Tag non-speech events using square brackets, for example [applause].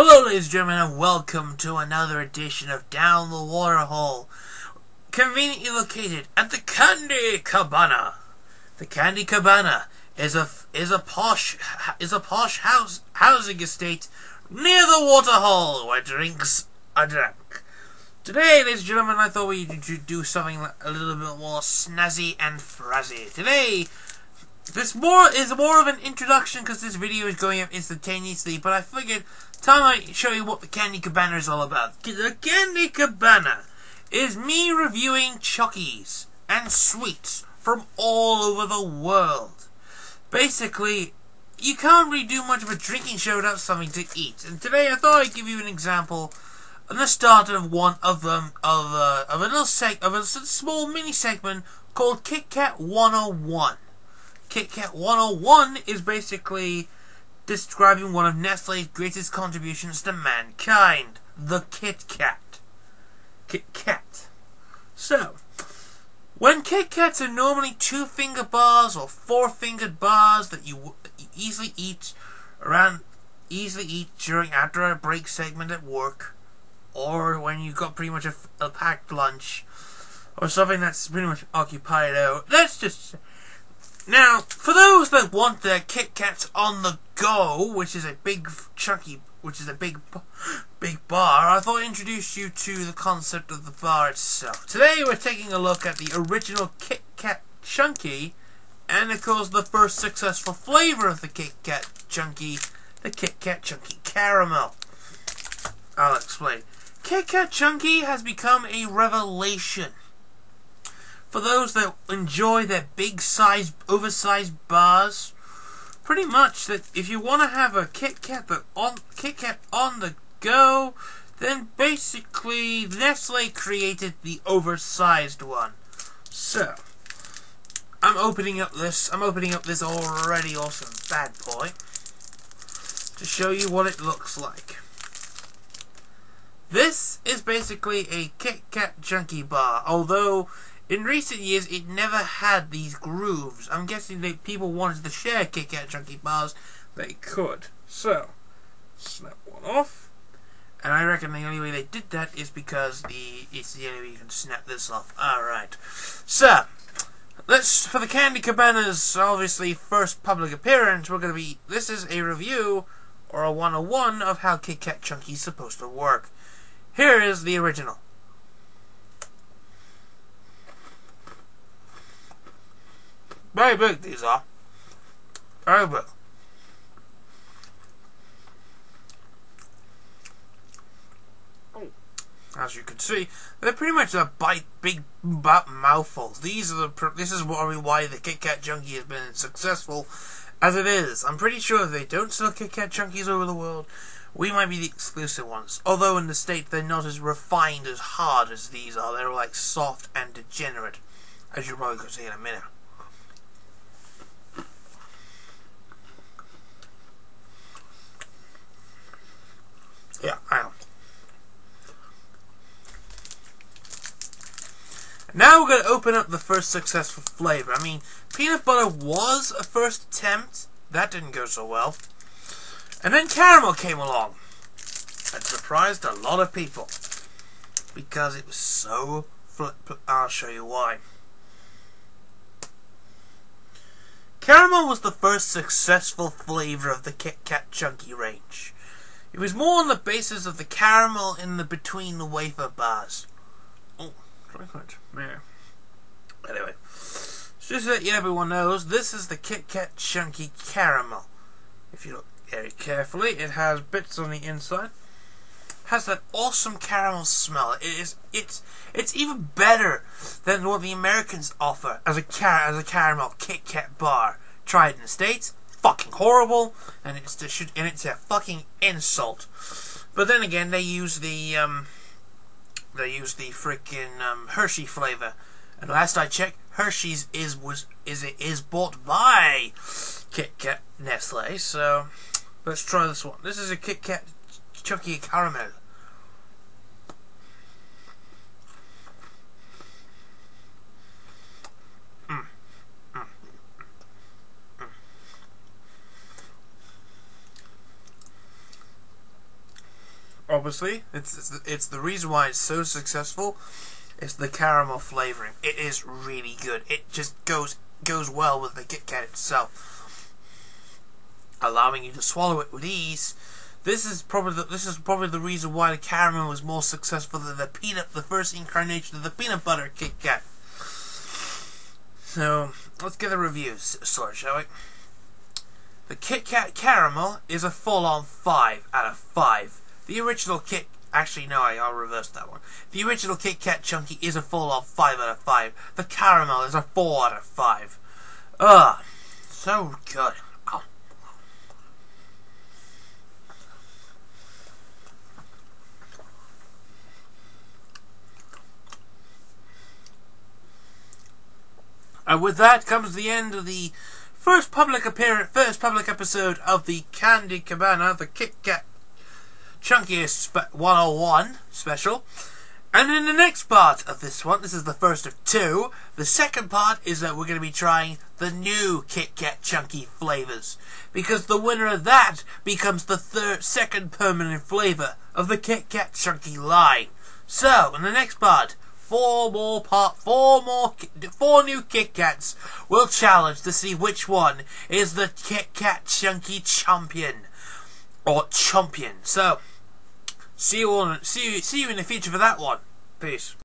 Hello, ladies and gentlemen, and welcome to another edition of Down the Waterhole, conveniently located at the Candy Cabana. The Candy Cabana is a is a posh is a posh house housing estate near the waterhole where drinks are drunk. Today, ladies and gentlemen, I thought we would do something a little bit more snazzy and frazzy. Today, this more is more of an introduction because this video is going up instantaneously, but I figured time I show you what the Candy Cabana is all about. The Candy Cabana is me reviewing chockies and sweets from all over the world. Basically, you can't really do much of a drinking show without something to eat. And today I thought I'd give you an example on the start of one of um of uh, of a little seg of a small mini segment called Kit Kat 101. Kit Kat 101 is basically describing one of Nestle's greatest contributions to mankind, the Kit Kat. Kit Kat. So, when Kit Kats are normally two finger bars or four fingered bars that you, you easily eat around easily eat during after a break segment at work or when you've got pretty much a, a packed lunch or something that's pretty much occupied out. Let's just now, for those that want their Kit Kats on the go, which is a big chunky, which is a big, [gasps] big bar, I thought I'd introduce you to the concept of the bar itself. Today we're taking a look at the original Kit Kat Chunky, and of course the first successful flavor of the Kit Kat Chunky, the Kit Kat Chunky Caramel. I'll explain. Kit Kat Chunky has become a revelation for those that enjoy their big size, oversized bars, pretty much that if you want to have a Kit Kat but on Kit Kat on the go, then basically Nestle created the oversized one. So I'm opening up this. I'm opening up this already awesome bad boy to show you what it looks like. This is basically a Kit Kat Chunky bar, although in recent years, it never had these grooves. I'm guessing that people wanted to share Kit Kat Chunky bars. They could. So, snap one off. And I reckon the only way they did that is because the it's the only way you can snap this off. Alright. So, let's, for the Candy Cabana's obviously first public appearance, we're going to be, this is a review or a 101 of how Kit Kat Chunky is supposed to work. Here is the original. Very big these are. Very big. As you can see, they're pretty much a bite, big mouthfuls. These are the. This is why the Kit Kat Chunky has been successful as it is. I'm pretty sure they don't sell Kit Kat Chunkies over the world. We might be the exclusive ones. Although in the state they're not as refined as hard as these are. They're like soft and degenerate, as you're probably to see in a minute. Yeah, I know. Now we're going to open up the first successful flavor. I mean, peanut butter was a first attempt. That didn't go so well. And then caramel came along. That surprised a lot of people. Because it was so... I'll show you why. Caramel was the first successful flavor of the Kit Kat Chunky range. It was more on the basis of the caramel in the between the wafer bars. Chocolate. Yeah. Anyway, just so that everyone knows, this is the Kit Kat Chunky Caramel. If you look very carefully, it has bits on the inside. Has that awesome caramel smell. It is it's it's even better than what the Americans offer as a car as a caramel Kit Kat bar. It in the States fucking horrible, and it's a, and it's a fucking insult. But then again, they use the um, they use the freaking um, Hershey flavor, and last I checked, Hershey's is was is it is bought by Kit Kat Nestle. So let's try this one. This is a Kit Kat Chunky Caramel. Obviously, it's it's the, it's the reason why it's so successful. It's the caramel flavoring. It is really good. It just goes goes well with the Kit Kat itself, allowing you to swallow it with ease. This is probably the, this is probably the reason why the caramel was more successful than the peanut, the first incarnation of the peanut butter Kit Kat. So let's get the reviews sorted, shall we? The Kit Kat caramel is a full-on five out of five. The original Kit Actually, no, I'll reverse that one. The original Kit Kat Chunky is a full of 5 out of 5. The caramel is a 4 out of 5. Ugh, so good. Oh. And with that comes the end of the first public appearance, first public episode of the Candy Cabana, the Kit Kat Chunkiest spe 101 special. And in the next part of this one, this is the first of two, the second part is that we're going to be trying the new Kit Kat Chunky flavors. Because the winner of that becomes the third, second permanent flavor of the Kit Kat Chunky line. So, in the next part, four more part, four more, four new Kit Kats will challenge to see which one is the Kit Kat Chunky champion or champion. So, see you all. See you. See you in the future for that one. Peace.